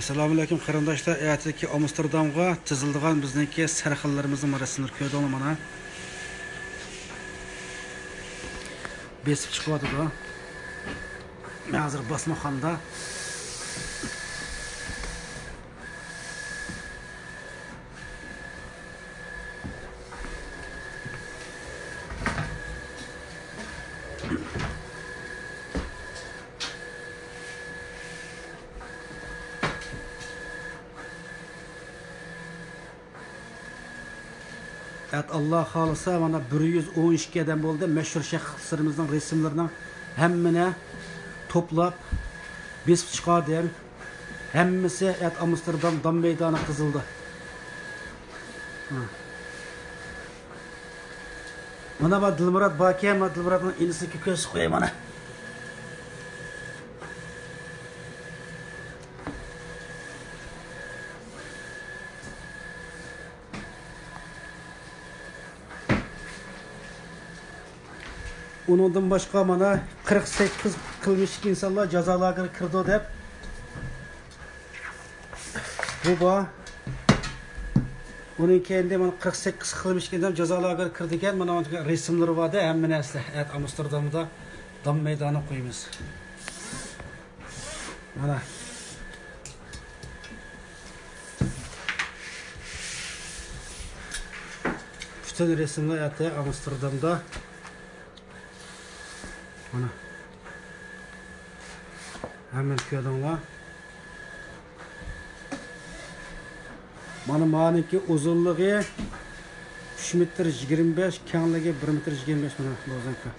assalomu alaykum qarindoshlar aytdiki amsterdamga tizildigan bizniki sarxillarimizni rasmlari ko'rdinglar mana besib chiqyotidi hozir basmaxonda Thank you. Evet Allah halisa mana 112 adam bo'ldi mashhur shaxslarimizning rasmlarining hammani to'plab besib chiqardim hammasi et amsterdam dam maydoni qizildi Ha. mana bu dilmurod boki mana dilmurodning inisiga ko'z qo'yay mana Onundan başka mana 48 kılmış insanlar cezalarına kırdı dep. Bu ba. Onun kendi mana 48 kılmış insan cezalarına kırdı gen onun resimleri vardı hem nesli. Evet Amsterdam'da dam meydanı koymuş. Mana bütün resimler evet Amsterdam'da Mana. Hemen ko'rdinglar. Mana maniki uzunluğu 3 metr 25, kengligi 1 metr 25 mana lozanka.